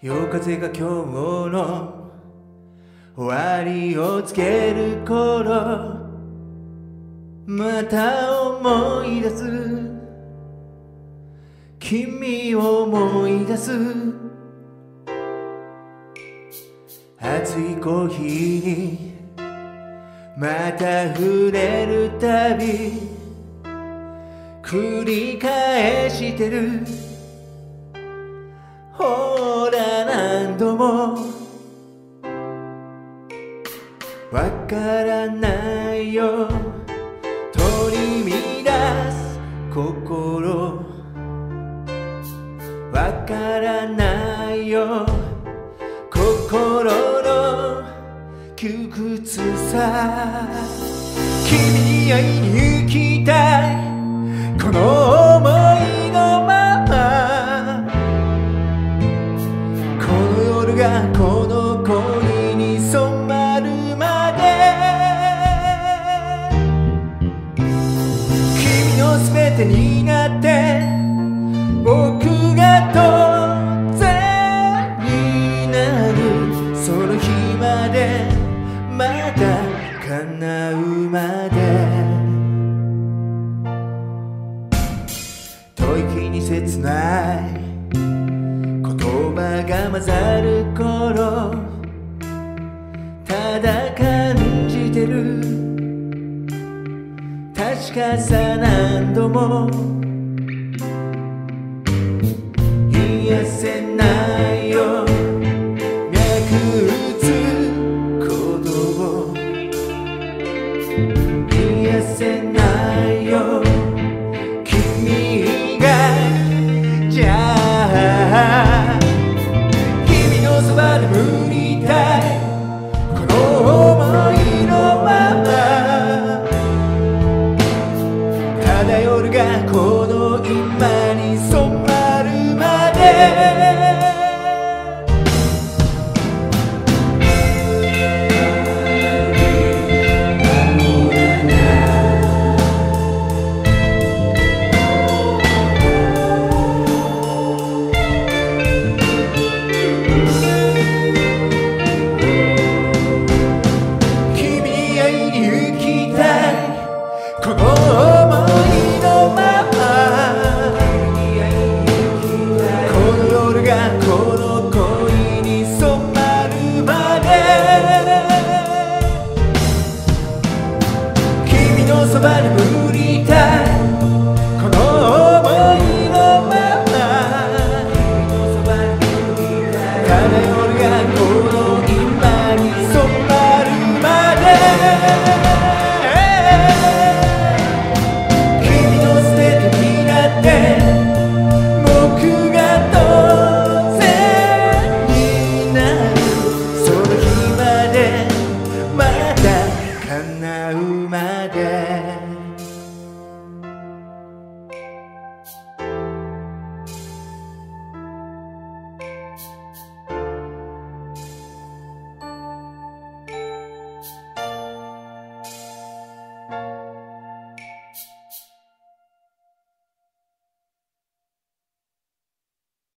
夜風が今日の。終わりをつける頃。また思い出す。君を思い出す。熱いコーヒーに。また触れるたび。繰り返してる。からないよ。取り乱す心。わからないよ。心の窮屈さ。君に会いに行きたい。この想いのまま。この夜がこのてになって僕が当然になるその日までまだ叶うまで吐息に切ない言葉が混ざる頃確かさ何度も。癒せないよ。脈打つ鼓動この想いのままこの夜がこの恋に染まるまで君のそばにまで。